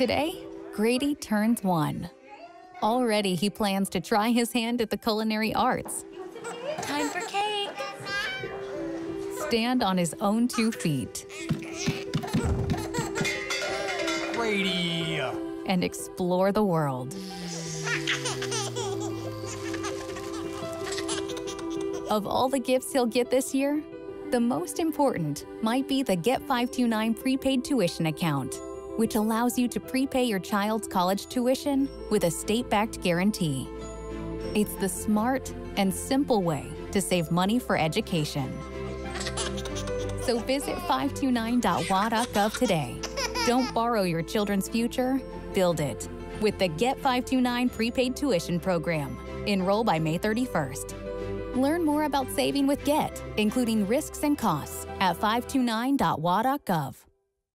Today, Grady turns one. Already, he plans to try his hand at the culinary arts, Time for cake. stand on his own two feet, Grady! and explore the world. Of all the gifts he'll get this year, the most important might be the Get 529 prepaid tuition account, which allows you to prepay your child's college tuition with a state backed guarantee. It's the smart and simple way to save money for education. So visit 529.wa.gov today. Don't borrow your children's future, build it with the Get 529 prepaid tuition program. Enroll by May 31st. Learn more about saving with Get, including risks and costs, at 529.wa.gov.